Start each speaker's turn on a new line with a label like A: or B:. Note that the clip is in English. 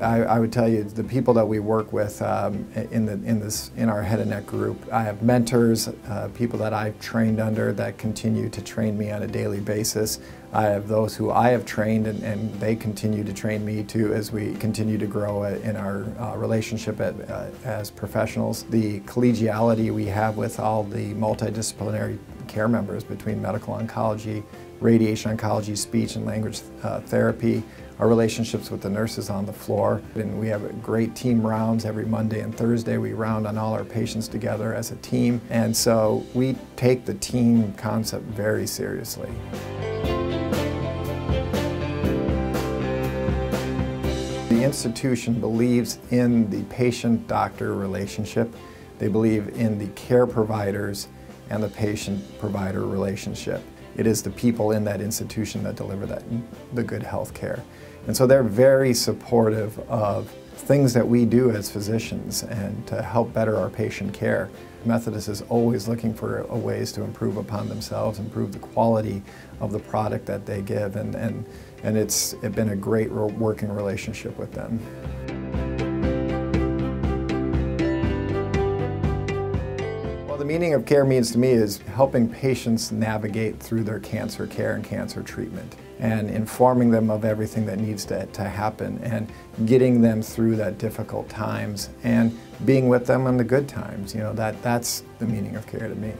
A: I, I, would tell you the people that we work with um, in, the, in, this, in our head and neck group, I have mentors, uh, people that I've trained under that continue to train me on a daily basis. I have those who I have trained and, and they continue to train me too as we continue to grow in our uh, relationship at, uh, as professionals. The collegiality we have with all the multidisciplinary care members between medical oncology, radiation oncology, speech and language uh, therapy, our relationships with the nurses on the floor. And we have great team rounds every Monday and Thursday. We round on all our patients together as a team. And so we take the team concept very seriously. The institution believes in the patient-doctor relationship. They believe in the care providers and the patient-provider relationship. It is the people in that institution that deliver that, the good health care. And so they're very supportive of things that we do as physicians and to help better our patient care. Methodist is always looking for ways to improve upon themselves, improve the quality of the product that they give, and, and, and it's been a great working relationship with them. The meaning of care means to me is helping patients navigate through their cancer care and cancer treatment and informing them of everything that needs to, to happen and getting them through that difficult times and being with them in the good times. You know, that, that's the meaning of care to me.